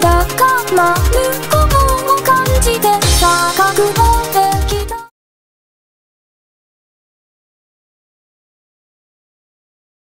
どこも向こ